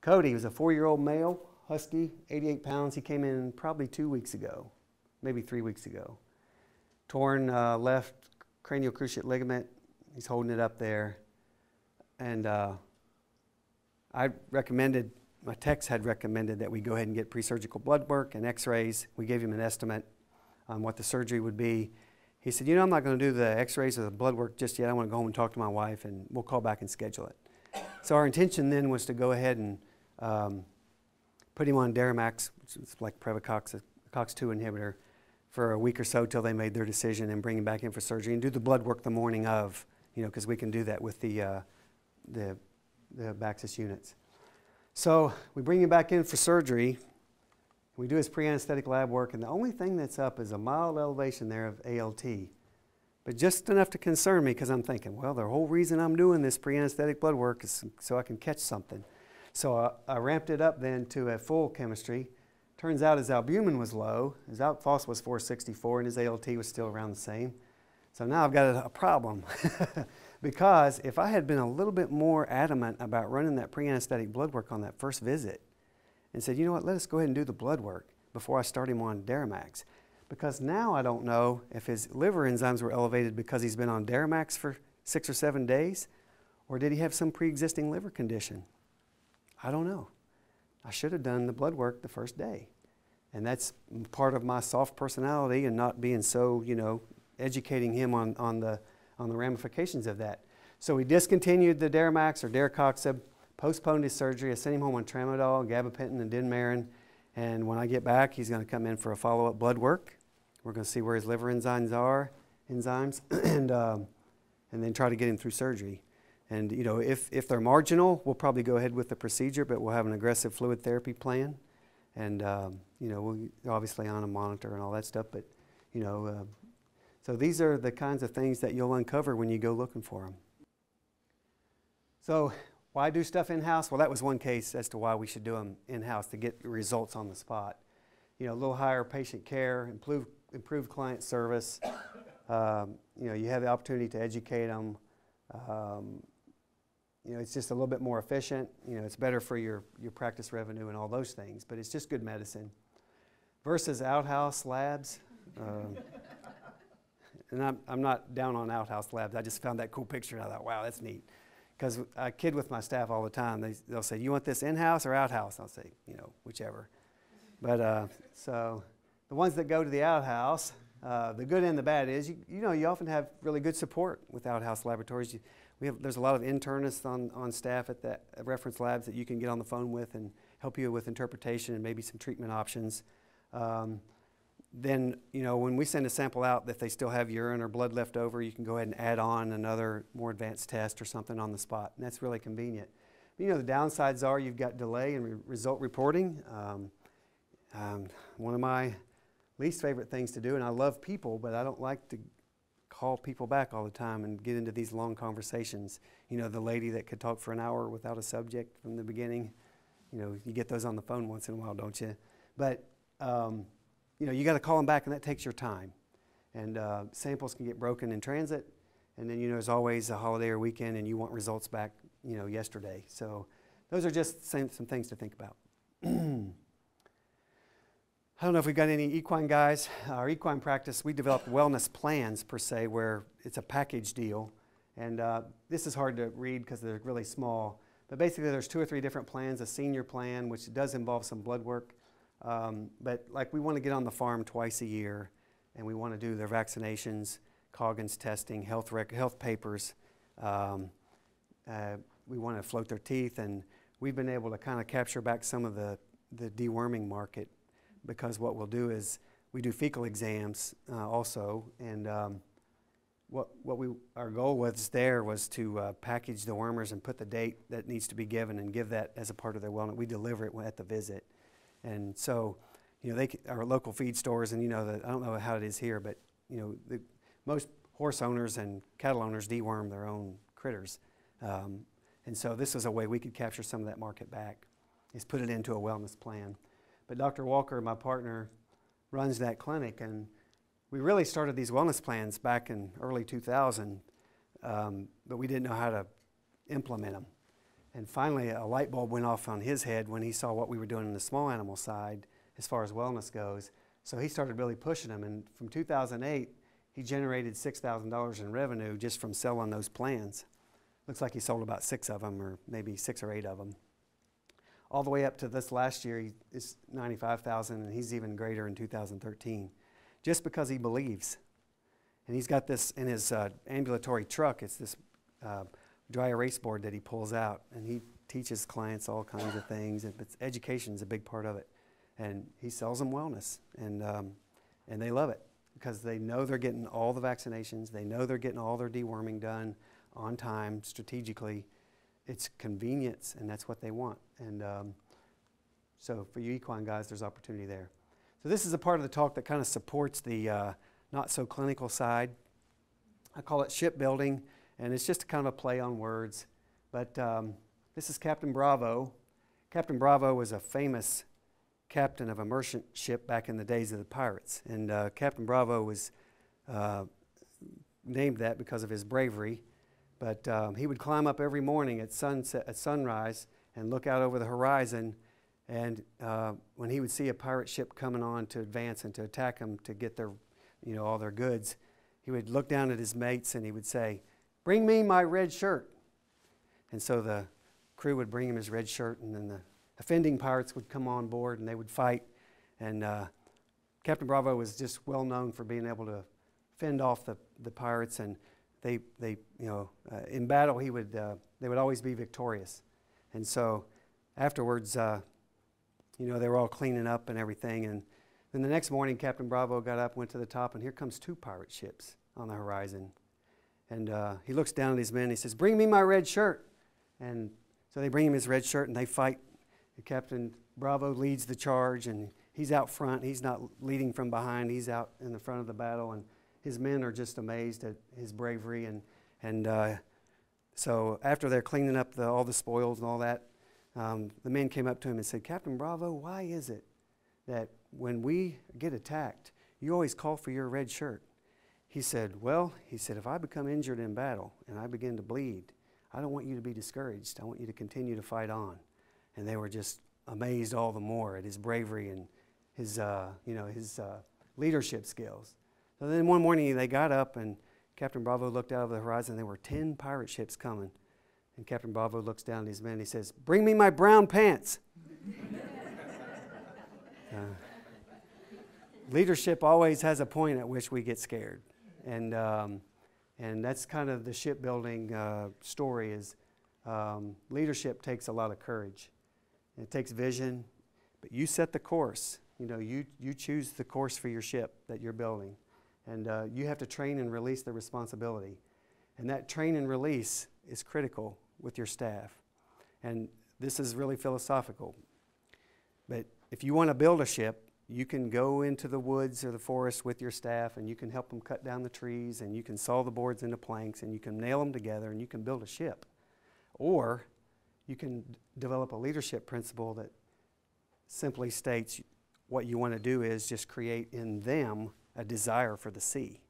Cody was a four-year-old male, husky, 88 pounds. He came in probably two weeks ago, maybe three weeks ago. Torn uh, left cranial cruciate ligament. He's holding it up there. And uh, I recommended, my techs had recommended that we go ahead and get pre-surgical blood work and x-rays. We gave him an estimate on what the surgery would be. He said, you know, I'm not going to do the x-rays or the blood work just yet. I want to go home and talk to my wife and we'll call back and schedule it. So our intention then was to go ahead and um, put him on Deramax, which is like Previcox, a COX-2 inhibitor, for a week or so till they made their decision and bring him back in for surgery and do the blood work the morning of, you know, because we can do that with the, uh, the, the Abaxis units. So we bring him back in for surgery. We do his pre-anesthetic lab work, and the only thing that's up is a mild elevation there of ALT. But just enough to concern me because I'm thinking, well, the whole reason I'm doing this pre-anesthetic blood work is so I can catch something. So I, I ramped it up then to a full chemistry. Turns out his albumin was low, his phos was 464, and his ALT was still around the same. So now I've got a, problem. because if I had been a little bit more adamant about running that pre-anesthetic blood work on that first visit and said, you know what, let us go ahead and do the blood work before I start him on Deramax. Because now I don't know if his liver enzymes were elevated because he's been on Deramax for six or seven days, or did he have some pre-existing liver condition? I don't know. I should have done the blood work the first day. And that's part of my soft personality and not being so, you know, educating him on, on, the, on the ramifications of that. So we discontinued the Deramax or deracoxib, postponed his surgery. I sent him home on Tramadol, Gabapentin, and Denamarin. And when I get back, he's going to come in for a follow-up blood work. We're going to see where his liver enzymes are, enzymes, and, um, and then try to get him through surgery. And you know, if, if they're marginal, we'll probably go ahead with the procedure, but we'll have an aggressive fluid therapy plan. And um, you know, we'll obviously on a monitor and all that stuff. But you know, uh, so these are the kinds of things that you'll uncover when you go looking for them. So why do stuff in-house? Well, that was one case as to why we should do them in-house to get results on the spot. You know, a little higher patient care, improve, improve client service. Um, you know, you have the opportunity to educate them. Um, you know, it's just a little bit more efficient. You know, it's better for your, your practice revenue and all those things, but it's just good medicine. Versus outhouse labs. Um, and I'm, I'm not down on outhouse labs. I just found that cool picture and I thought, wow, that's neat. Because I kid with my staff all the time. They, they'll say, you want this in-house or outhouse? I'll say, you know, whichever. But uh, so the ones that go to the outhouse, uh, the good and the bad is, you, you know, you often have really good support with outhouse laboratories. You, we have, there's a lot of internists on, on staff at the reference labs that you can get on the phone with and help you with interpretation and maybe some treatment options. Um, then, you know, when we send a sample out, if they still have urine or blood left over, you can go ahead and add on another more advanced test or something on the spot. And that's really convenient. But, you know, the downsides are you've got delay in re result reporting. Um, um, one of my least favorite things to do, and I love people, but I don't like to call people back all the time and get into these long conversations. You know, the lady that could talk for an hour without a subject from the beginning. You know, you get those on the phone once in a while, don't you? But, um, you know, you got to call them back, and that takes your time. And uh, samples can get broken in transit. And then, you know, there's always a holiday or weekend, and you want results back, you know, yesterday. So those are just some, some things to think about. I don't know if we've got any equine guys. Our equine practice, we developed wellness plans per se, where it's a package deal. And uh, this is hard to read because they're really small. But basically, there's two or three different plans. A senior plan, which does involve some blood work. Um, but like we want to get on the farm twice a year, and we want to do their vaccinations, Coggins testing, health, health papers. Um, uh, we want to float their teeth, and we've been able to kind of capture back some of the, the deworming market because what we'll do is we do fecal exams uh, also, and um, what, what we, our goal was there was to uh, package the wormers and put the date that needs to be given and give that as a part of their wellness. We deliver it at the visit. And so, you know, they, our local feed stores, and you know, the, I don't know how it is here, but, you know, the, most horse owners and cattle owners deworm their own critters. Um, and so this was a way we could capture some of that market back, is put it into a wellness plan. But Dr. Walker, my partner, runs that clinic, and we really started these wellness plans back in early 2000, um, but we didn't know how to implement them. And finally, a light bulb went off on his head when he saw what we were doing in the small animal side as far as wellness goes. So he started really pushing them. And from 2008, he generated $6,000 in revenue just from selling those plans. Looks like he sold about six of them, or maybe six or eight of them. All the way up to this last year, he, it's 95,000, and he's even greater in 2013, just because he believes. And he's got this in his uh, ambulatory truck. It's this uh, dry erase board that he pulls out, and he teaches clients all kinds of things. And education is a big part of it, and he sells them wellness, and um, and they love it because they know they're getting all the vaccinations, they know they're getting all their deworming done on time, strategically. It's convenience, and that's what they want. And um, so, for you equine guys, there's opportunity there. So this is a part of the talk that kind of supports the uh, not so clinical side. I call it shipbuilding and it's just kind of a play on words. But um, this is Captain Bravo. Captain Bravo was a famous captain of a merchant ship back in the days of the pirates. And uh, Captain Bravo was uh, named that because of his bravery. But um, he would climb up every morning at, sunset, at sunrise and look out over the horizon. And uh, when he would see a pirate ship coming on to advance and to attack them to get their, you know, all their goods, he would look down at his mates and he would say, Bring me my red shirt. And so the crew would bring him his red shirt, and then the offending pirates would come on board and they would fight. And uh, Captain Bravo was just well known for being able to fend off the, the pirates, and they, they you know, uh, in battle, he would, uh, they would always be victorious. And so afterwards, uh, you know, they were all cleaning up and everything. And then the next morning, Captain Bravo got up, went to the top, and here comes two pirate ships on the horizon. And uh, he looks down at his men and he says, Bring me my red shirt. And so they bring him his red shirt and they fight. And Captain Bravo leads the charge and he's out front. He's not leading from behind, he's out in the front of the battle. And his men are just amazed at his bravery. And, and uh, so after they're cleaning up the, all the spoils and all that, um, the men came up to him and said, Captain Bravo, why is it that when we get attacked, you always call for your red shirt? he said, Well, he said, if I become injured in battle and I begin to bleed, I don't want you to be discouraged. I want you to continue to fight on. And they were just amazed all the more at his bravery and his, uh, you know, his uh, leadership skills. So then one morning they got up and Captain Bravo looked out over the horizon. There were 10 pirate ships coming. And Captain Bravo looks down at his men and he says, Bring me my brown pants. uh, leadership always has a point at which we get scared and um, and that's kind of the shipbuilding uh, story. Is um, leadership takes a lot of courage. It takes vision, but you set the course. You know, you you choose the course for your ship that you're building, and uh, you have to train and release the responsibility, and that train and release is critical with your staff. And this is really philosophical, but if you want to build a ship, you can go into the woods or the forest with your staff and you can help them cut down the trees and you can saw the boards into planks and you can nail them together and you can build a ship. Or you can develop a leadership principle that simply states what you want to do is just create in them a desire for the sea.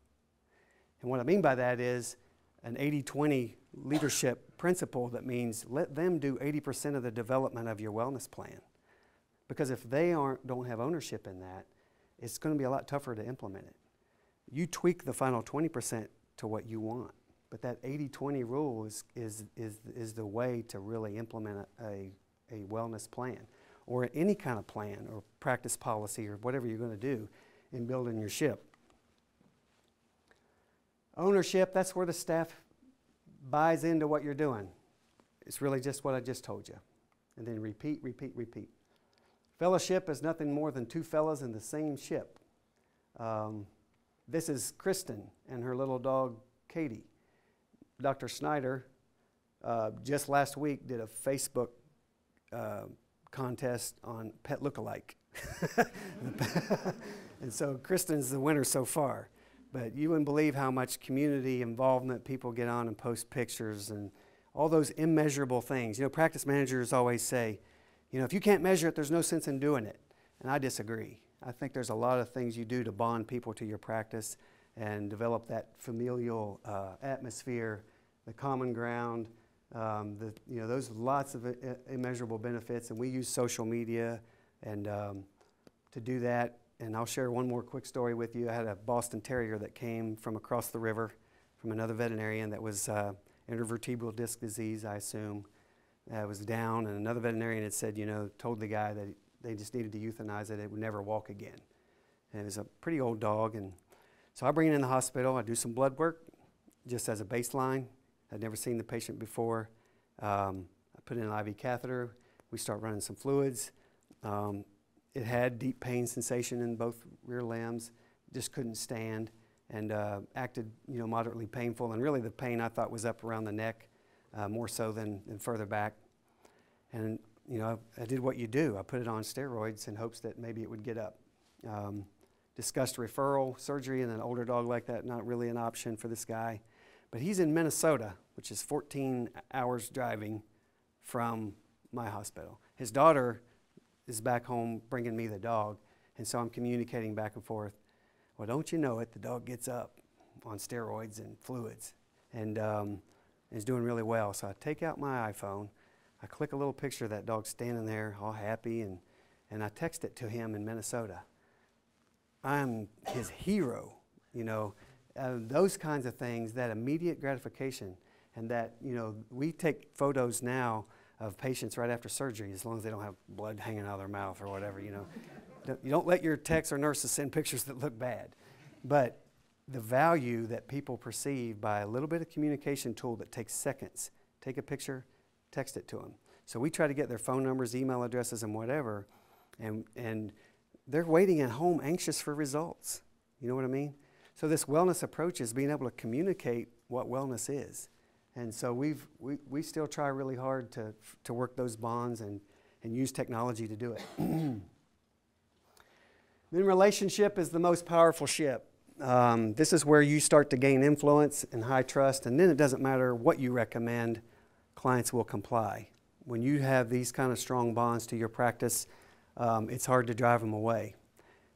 And what I mean by that is an 80 20 leadership principle that means let them do 80% of the development of your wellness plan. Because if they aren't, don't have ownership in that, it's going to be a lot tougher to implement it. You tweak the final 20% to what you want, but that 80 20 rule is, is, is, is the way to really implement a, a wellness plan or any kind of plan or practice policy or whatever you're going to do in building your ship. Ownership, that's where the staff buys into what you're doing. It's really just what I just told you. And then repeat, repeat, repeat. Fellowship is nothing more than two fellows in the same ship. Um, this is Kristen and her little dog, Katie. Dr. Snyder uh, just last week did a Facebook uh, contest on pet lookalike. and so Kristen's the winner so far. But you wouldn't believe how much community involvement people get on and post pictures and all those immeasurable things. You know, practice managers always say, you know, if you can't measure it, there's no sense in doing it. And I disagree. I think there's a lot of things you do to bond people to your practice and develop that familial uh, atmosphere, the common ground, Um, the, you know, those lots of immeasurable benefits, and we use social media and um, to do that. And I'll share one more quick story with you. I had a Boston Terrier that came from across the river from another veterinarian that was uh, intervertebral disc disease, I assume. Uh, was down, and another veterinarian had said, you know, told the guy that they just needed to euthanize it. It would never walk again. And it was a pretty old dog, and so I bring it in the hospital. I do some blood work, just as a baseline. I'd never seen the patient before. Um, I put in an IV catheter. We start running some fluids. Um, it had deep pain sensation in both rear limbs. Just couldn't stand and uh, acted, you know, moderately painful. And really, the pain I thought was up around the neck, uh, more so than, than further back. And you know, I, I, did what you do. I put it on steroids in hopes that maybe it would get up. Um, discussed referral surgery in an older dog like that, not really an option for this guy. But he's in Minnesota, which is 14 hours driving from my hospital. His daughter is back home bringing me the dog, and so I'm communicating back and forth. Well, don't you know it? The dog gets up on steroids and fluids and um, is doing really well. So I take out my iPhone, I click a little picture of that dog standing there all happy, and, and I text it to him in Minnesota. I'm his hero, you know, uh, those kinds of things, that immediate gratification, and that, you know, we take photos now of patients right after surgery as long as they don't have blood hanging out of their mouth or whatever, you know. you don't let your techs or nurses send pictures that look bad. But the value that people perceive by a little bit of communication tool that takes seconds, take a picture, text it to them. So we try to get their phone numbers, email addresses, and whatever, and, and they're waiting at home anxious for results. You know what I mean? So this wellness approach is being able to communicate what wellness is. And so we've, we, we still try really hard to, to work those bonds and, and use technology to do it. then relationship is the most powerful ship. Um, this is where you start to gain influence and high trust, and then it doesn't matter what you recommend, clients will comply. When you have these kind of strong bonds to your practice, um, it's hard to drive them away.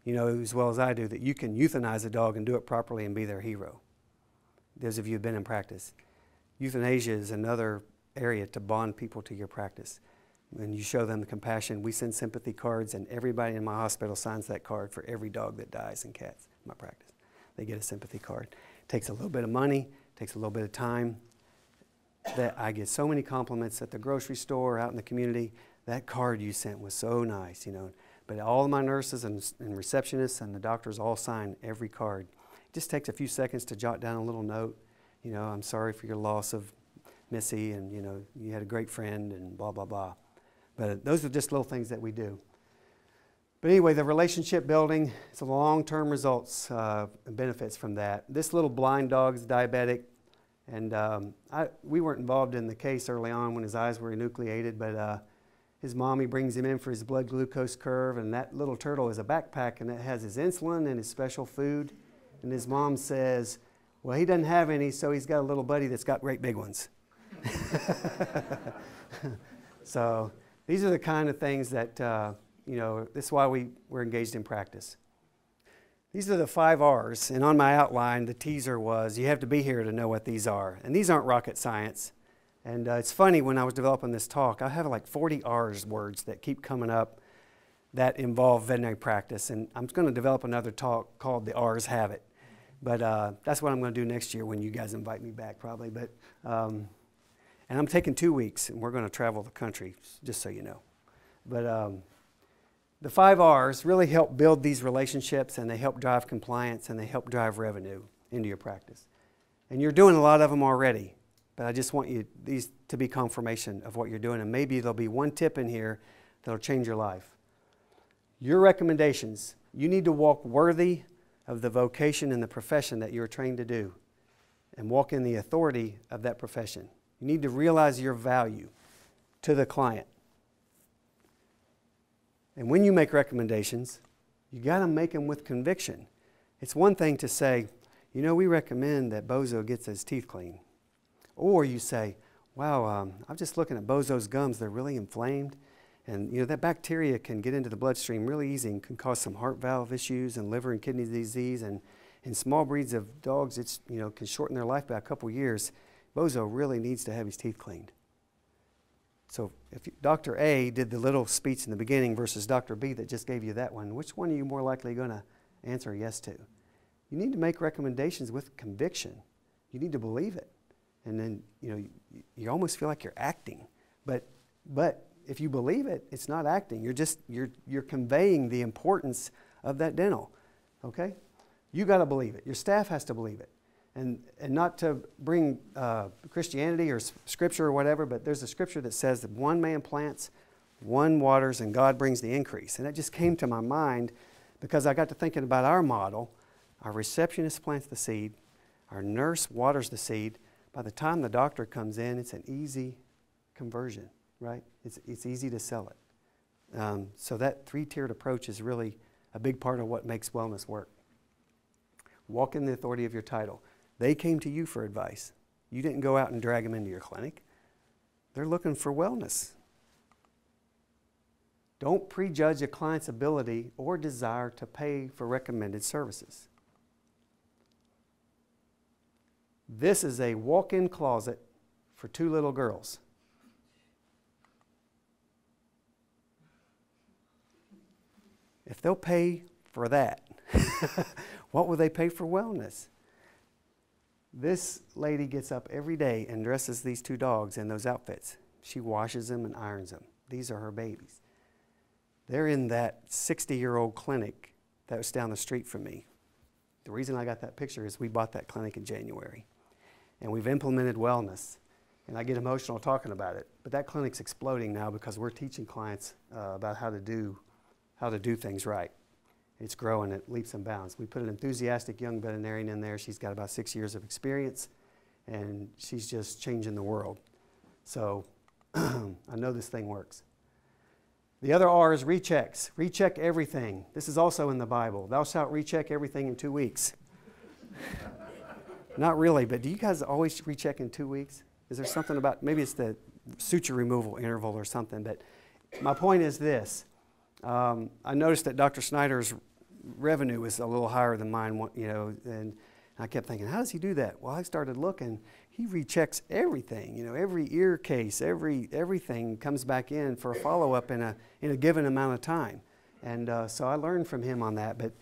You know as well as I do that you can euthanize a dog and do it properly and be their hero. Those of you who have been in practice. Euthanasia is another area to bond people to your practice. When you show them the compassion, we send sympathy cards, and everybody in my hospital signs that card for every dog that dies and cats in my practice. They get a sympathy card. It takes a little bit of money, takes a little bit of time. That I get so many compliments at the grocery store, out in the community that card you sent was so nice, you know. But all my nurses and, and receptionists and the doctors all sign every card. It just takes a few seconds to jot down a little note. You know, I'm sorry for your loss of Missy, and you know, you had a great friend, and blah blah blah. But those are just little things that we do. But anyway, the relationship building, it's a long-term results uh, benefits from that. This little blind dog is diabetic, and um, I, we weren't involved in the case early on when his eyes were enucleated, but uh, his mommy brings him in for his blood glucose curve, and that little turtle is a backpack, and it has his insulin and his special food. And his mom says, Well, he doesn't have any, so he's got a little buddy that's got great big ones. so these are the kind of things that, uh, you know, this is why we, we're engaged in practice. These are the five R's, and on my outline, the teaser was you have to be here to know what these are. And these aren't rocket science. And uh, it's funny when I was developing this talk, I have like 40 R's words that keep coming up that involve veterinary practice. And I'm going to develop another talk called The R's Have It. But uh, that's what I'm going to do next year when you guys invite me back, probably. But, um, and I'm taking two weeks, and we're going to travel the country, just so you know. But um, the five R's really help build these relationships, and they help drive compliance, and they help drive revenue into your practice. And you're doing a lot of them already. But I just want you these to be confirmation of what you're doing, and maybe there'll be one tip in here that'll change your life. Your recommendations. You need to walk worthy of the vocation and the profession that you're trained to do, and walk in the authority of that profession. You need to realize your value to the client. And when you make recommendations, you got to make them with conviction. It's one thing to say, you know, we recommend that Bozo gets his teeth clean. Or you say, wow, um, I'm just looking at Bozo's gums, they're really inflamed. And you know that bacteria can get into the bloodstream really easy and can cause some heart valve issues and liver and kidney disease. And in small breeds of dogs, it's you know can shorten their life by a couple years. Bozo really needs to have his teeth cleaned. So if Dr. A did the little speech in the beginning versus Dr. B that just gave you that one, which one are you more likely going to answer yes to? You need to make recommendations with conviction. You need to believe it. And then, you know, you, you almost feel like you're acting. But, but if you believe it, it's not acting. You're just, you're, you're conveying the importance of that dental. Okay? You got to believe it. Your staff has to believe it and, and not to bring uh, Christianity or scripture or whatever, but there's a scripture that says that one man plants, one waters, and God brings the increase. And that just came to my mind because I got to thinking about our model. Our receptionist plants the seed, our nurse waters the seed. By the time the doctor comes in, it's an easy conversion, right? It's, it's easy to sell it. Um, so that three tiered approach is really a big part of what makes wellness work. Walk in the authority of your title. They came to you for advice. You didn't go out and drag them into your clinic. They're looking for wellness. Don't prejudge a client's ability or desire to pay for recommended services. This is a walk in closet for two little girls. If they'll pay for that, what will they pay for wellness? This lady gets up every day and dresses these two dogs in those outfits. She washes them and irons them. These are her babies. They're in that 60 year old clinic that was down the street from me. The reason I got that picture is we bought that clinic in January. And we've implemented wellness. And I get emotional talking about it. But that clinic's exploding now because we're teaching clients uh, about how to do how to do things right it's growing at leaps and bounds. We put an enthusiastic young veterinarian in there. She's got about six years of experience, and she's just changing the world. So I know this thing works. The other R is rechecks. Recheck everything. This is also in the Bible. Thou shalt recheck everything in two weeks. Not really, but do you guys always recheck in two weeks? Is there something about maybe it's the suture removal interval or something? But my point is this um, I noticed that Dr. Snyder's revenue was a little higher than mine, you know, and I kept thinking, how does he do that? Well, I started looking. He rechecks everything, you know, every ear case, every everything comes back in for a follow up in a in a given amount of time, and uh, so I learned from him on that. But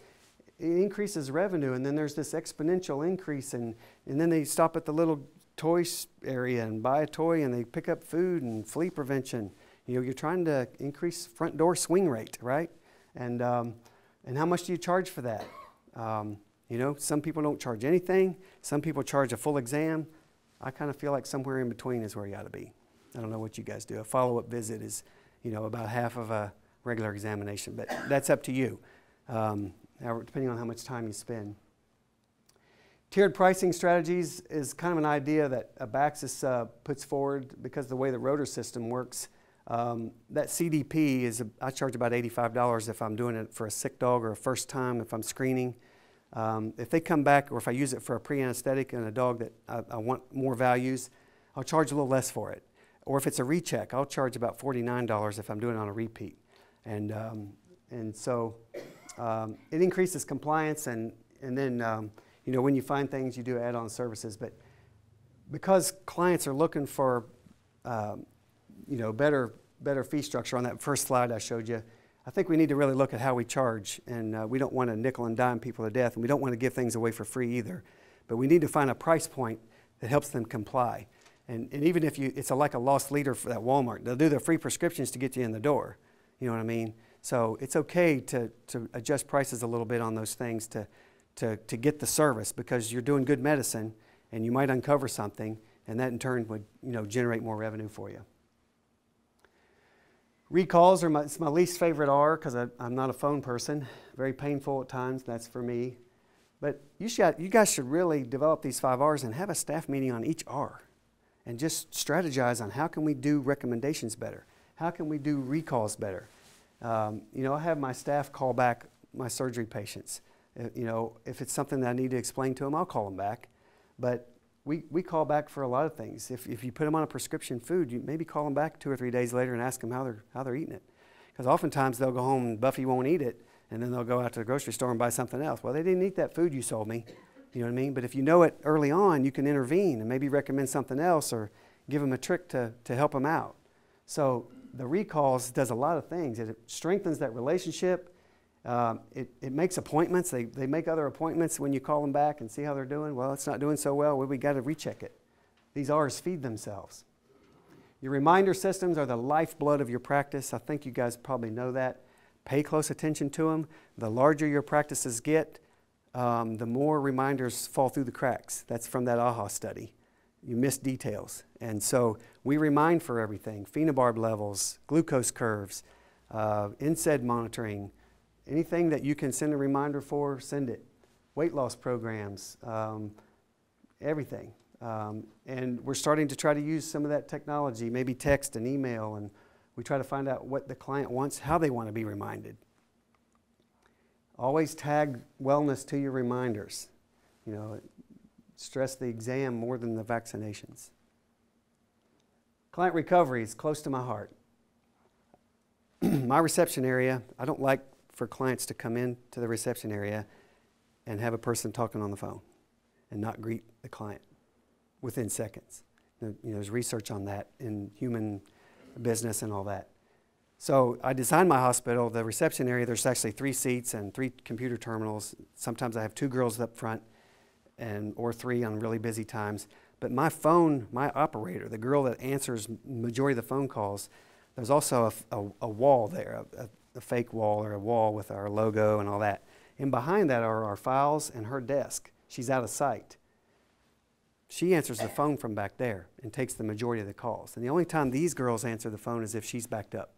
it increases revenue, and then there's this exponential increase, and and then they stop at the little toy area and buy a toy, and they pick up food and flea prevention you know, you're trying to increase front door swing rate, right? And, um, and how much do you charge for that? Um, you know, some people don't charge anything. Some people charge a full exam. I kind of feel like somewhere in between is where you ought to be. I don't know what you guys do. A follow-up visit is, you know, about half of a regular examination, but that's up to you, um, depending on how much time you spend. Tiered pricing strategies is kind of an idea that Abaxis uh, puts forward because the way the rotor system works. Um, that CDP is, a, I charge about $85 if I'm doing it for a sick dog or a first time if I'm screening. Um, if they come back or if I use it for a pre-anesthetic and a dog that I, I, want more values, I'll charge a little less for it. Or if it's a recheck, I'll charge about $49 if I'm doing it on a repeat. And, um, and so um, it increases compliance and, and then, um, you know, when you find things, you do add-on services. But because clients are looking for um, you know, better, better fee structure on that first slide I showed you, I think we need to really look at how we charge. And uh, we don't want to nickel and dime people to death, and we don't want to give things away for free either. But we need to find a price point that helps them comply. And, and even if you, it's a, like a lost leader for that Walmart, they'll do their free prescriptions to get you in the door. You know what I mean? So it's okay to, to adjust prices a little bit on those things to, to, to get the service because you're doing good medicine and you might uncover something, and that in turn would you know, generate more revenue for you. Recalls are my, my least favorite R because I'm not a phone person. Very painful at times. That's for me. But you, should, you guys should really develop these five R's and have a staff meeting on each R and just strategize on how can we do recommendations better? How can we do recalls better? Um, you know, I have my staff call back my surgery patients. Uh, you know, if it's something that I need to explain to them, I'll call them back. But we, we call back for a lot of things. If, if you put them on a prescription food, you maybe call them back two or three days later and ask them how they're, how they're eating it. Because oftentimes they'll go home and Buffy won't eat it, and then they'll go out to the grocery store and buy something else. Well, they didn't eat that food you sold me. You know what I mean? But if you know it early on, you can intervene and maybe recommend something else or give them a trick to, to help them out. So the recalls does a lot of things. It strengthens that relationship. Um, it, it makes appointments. They, they make other appointments when you call them back and see how they're doing. Well, it's not doing so well. well we got to recheck it. These R's feed themselves. Your reminder systems are the lifeblood of your practice. I think you guys probably know that. Pay close attention to them. The larger your practices get, um, the more reminders fall through the cracks. That's from that AAHA study. You miss details. And so we remind for everything phenobarb levels, glucose curves, uh, NSAID monitoring, anything that you can send a reminder for, send it. Weight loss programs, um, everything. Um, and we're starting to try to use some of that technology, maybe text and email, and we try to find out what the client wants, how they want to be reminded. Always tag wellness to your reminders. You know, stress the exam more than the vaccinations. Client recovery is close to my heart. my reception area, I don't like for clients to come in to the reception area and have a person talking on the phone and not greet the client within seconds. You know, there's research on that in human business and all that. So I designed my hospital, the reception area, there's actually three seats and three computer terminals. Sometimes I have two girls up front and or three on really busy times. But my phone, my operator, the girl that answers majority of the phone calls, there's also a, a, a wall there, a, a, fake wall or a wall with our logo and all that. And behind that are our files and her desk. She's out of sight. She answers the phone from back there and takes the majority of the calls. And the only time these girls answer the phone is if she's backed up.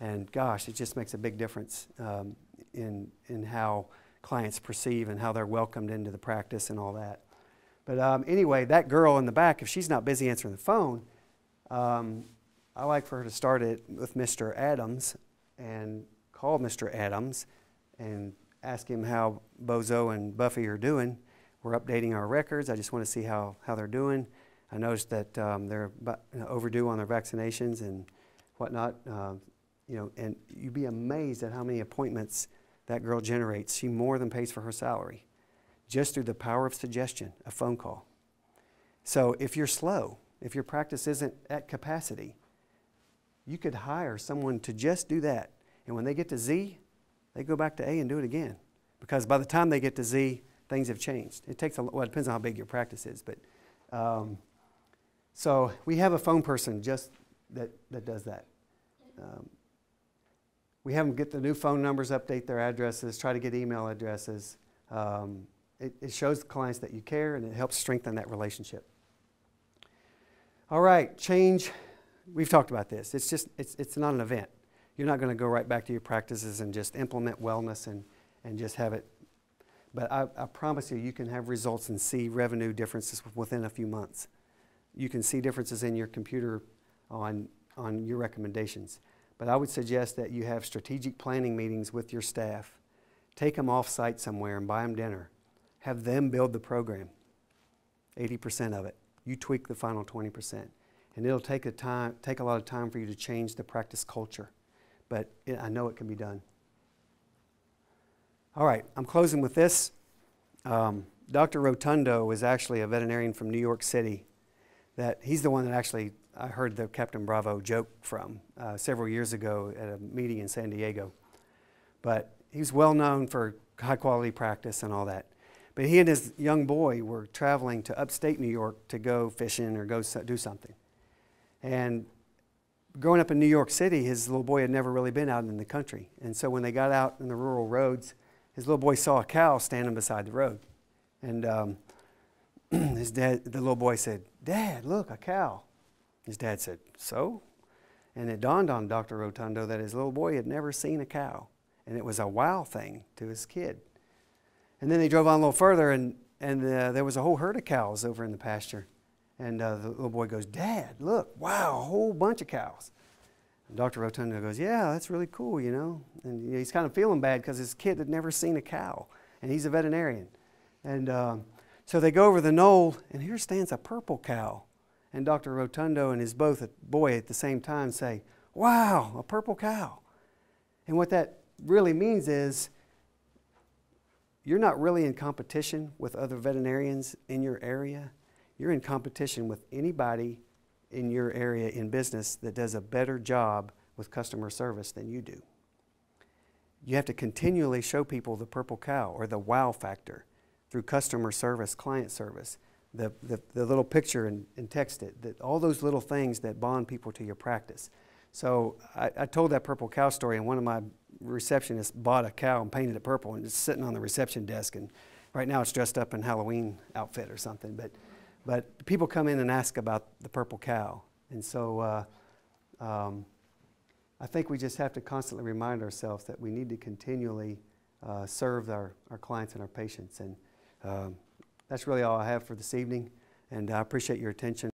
And gosh, it just makes a big difference um, in, in how clients perceive and how they're welcomed into the practice and all that. But um, anyway, that girl in the back, if she's not busy answering the phone, um, I like for her to start it with Mr. Adams and call Mr. Adams and ask him how Bozo and Buffy are doing we're updating our records. I just want to see how, how they're doing. I noticed that um, they're overdue on their vaccinations and whatnot. Uh, you know, and you'd be amazed at how many appointments that girl generates. She more than pays for her salary just through the power of suggestion, a phone call. So if you're slow, if your practice isn't at capacity, you could hire someone to just do that. And when they get to Z, they go back to A and do it again. Because by the time they get to Z, things have changed. It takes a well, it depends on how big your practice is, but um, so we have a phone person just that that does that. Um, we have them get the new phone numbers, update their addresses, try to get email addresses. Um, it, it shows the clients that you care and it helps strengthen that relationship. All right, change. We've talked about this. It's just it's it's not an event. You're not going to go right back to your practices and just implement wellness and, and just have it but I, I, promise you, you can have results and see revenue differences within a few months. You can see differences in your computer on, on your recommendations. But I would suggest that you have strategic planning meetings with your staff. Take them off site somewhere and buy them dinner. Have them build the program, 80% of it. You tweak the final 20%. And it'll take a, time, take a lot of time for you to change the practice culture. But it, I know it can be done. All right, I'm closing with this. Um, Dr. Rotundo is actually a veterinarian from New York City. That he's the one that actually I heard the Captain Bravo joke from uh, several years ago at a meeting in San Diego. But he's well known for high quality practice and all that. But he and his young boy were traveling to upstate New York to go fishing or go do something. And growing up in New York City, his little boy had never really been out in the country. And so when they got out in the rural roads, his little boy saw a cow standing beside the road. And um, his dad, the little boy said, Dad, look, a cow. His dad said, So? And it dawned on Dr. Rotundo that his little boy had never seen a cow. And it was a wow thing to his kid. And then they drove on a little further, and, and uh, there was a whole herd of cows over in the pasture. And uh, the little boy goes, Dad, look, wow, a whole bunch of cows. Dr. Rotundo goes, Yeah, that's really cool, you know. And you know, he's kind of feeling bad because his kid had never seen a cow, and he's a veterinarian. And uh, so they go over the knoll, and here stands a purple cow. And Dr. Rotundo and his both boy at the same time say, Wow, a purple cow. And what that really means is you're not really in competition with other veterinarians in your area. You're in competition with anybody in your area in business that does a better job with customer service than you do. You have to continually show people the purple cow or the wow factor through customer service, client service, the, the, the little picture and, and text it, that, all those little things that bond people to your practice. So I, I told that purple cow story, and one of my receptionists bought a cow and painted it purple, and it's sitting on the reception desk. And right now it's dressed up in Halloween outfit or something. But, but people come in and ask about the purple cow, and so uh, um, I think we just have to constantly remind ourselves that we need to continually uh, serve our, our clients and our patients. And um, that's really all I have for this evening. And I appreciate your attention.